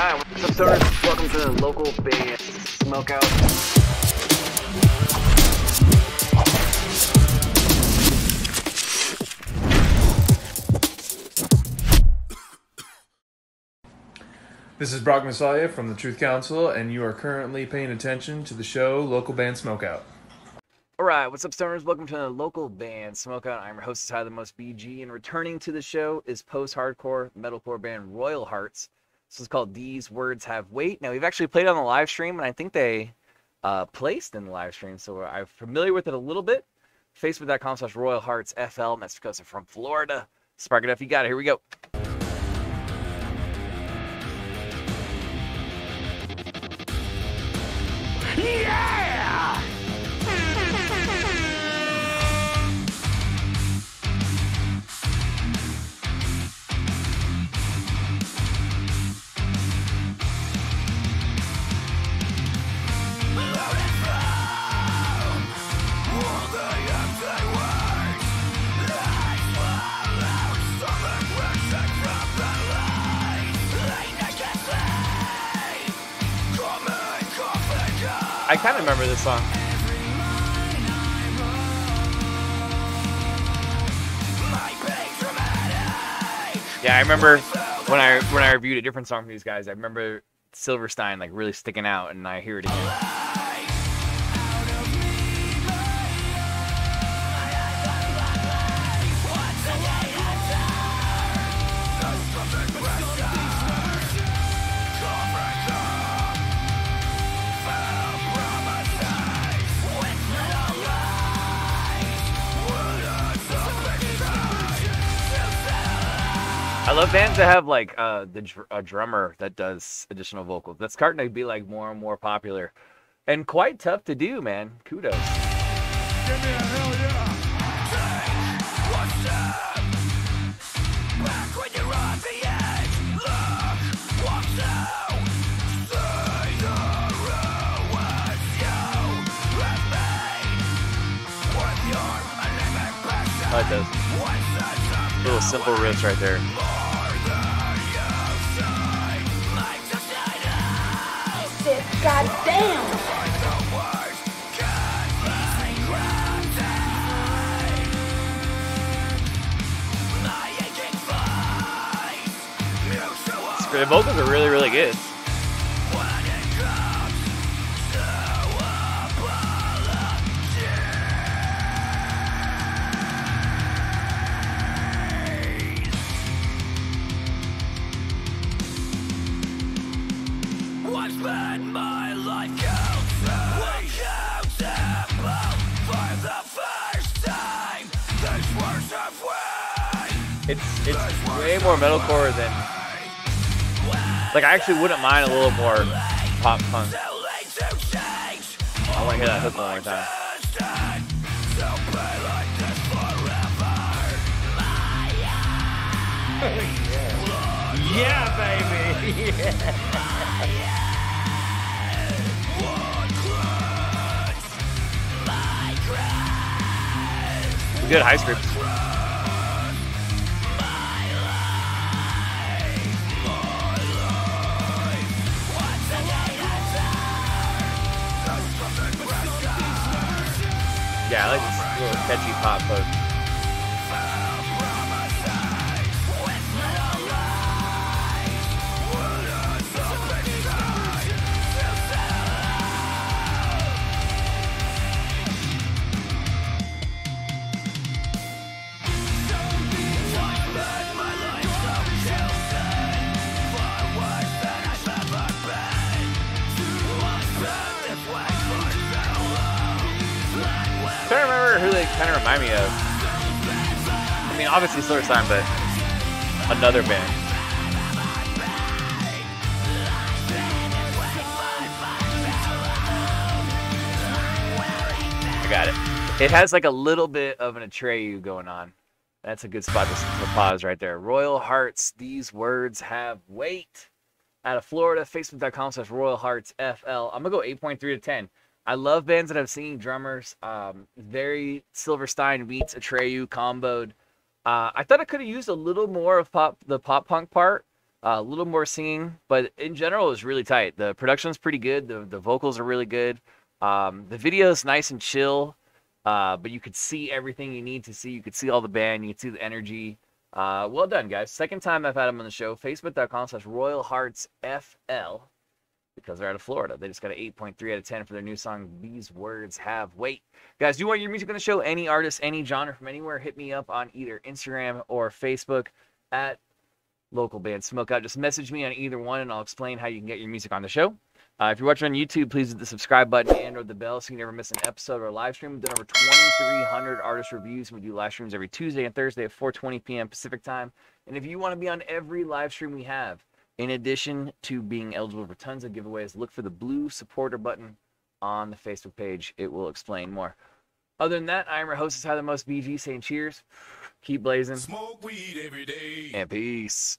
Alright, what's up, stoners? Welcome to the local band Smokeout. This is Brock Masalia from the Truth Council, and you are currently paying attention to the show Local Band Smokeout. Alright, what's up, stoners? Welcome to the local band Smokeout. I'm your host, Tyler the Most BG, and returning to the show is post-hardcore metalcore band Royal Hearts. This is called These Words Have Weight. Now, we've actually played on the live stream, and I think they uh, placed in the live stream, so I'm familiar with it a little bit. Facebook.com slash Royal Hearts FL, that's because they're from Florida. Spark it up, you got it. Here we go. I kind of remember this song. Yeah, I remember when I when I reviewed a different song from these guys. I remember Silverstein like really sticking out, and I hear it again. I love bands that have like uh, the dr- a drummer that does additional vocals. That's starting to be like more and more popular, and quite tough to do, man. Kudos. I like those little simple riffs right there. Goddamn! The vocals are really, really good. It's it's way more metalcore than like I actually wouldn't mind a little more pop punk. I want to hear that hook one more time. Yeah, baby. Good high script. Yeah, I like this little catchy pop hook. Kind of remind me of. I mean, obviously Silverstein, but another band. I got it. It has like a little bit of an Atreyu going on. That's a good spot to, to pause right there. Royal Hearts, these words have weight. Out of Florida, facebook.com slash Royal Hearts FL. I'm going to go 8.3 to 10. I love bands that have singing drummers. Um, very Silverstein meets Atreyu comboed. Uh, I thought I could have used a little more of pop the pop punk part, Uh, a little more singing, but in general, it was really tight. The production's pretty good. The the vocals are really good. Um, the video is nice and chill, uh, but you could see everything you need to see. You could see all the band. You could see the energy. Uh, well done, guys. Second time I've had them on the show. Facebook.com slash Royal Hearts FL because they're out of Florida. They just got an 8.3 out of 10 for their new song, These Words Have Weight. Guys, do you want your music on the show? Any artist, any genre from anywhere, hit me up on either Instagram or Facebook at local band Smokeout. Just message me on either one and I'll explain how you can get your music on the show. Uh, if you're watching on YouTube, please hit the subscribe button and or the bell so you never miss an episode or a live stream. We've done over 2,300 artist reviews. We do live streams every Tuesday and Thursday at 4:20 p.m. Pacific time. And if you want to be on every live stream we have, in addition to being eligible for tons of giveaways, look for the blue supporter button on the Facebook page. It will explain more. Other than that, I am your host, Tyler Most BG, saying cheers, keep blazing, smoke weed every day, and peace.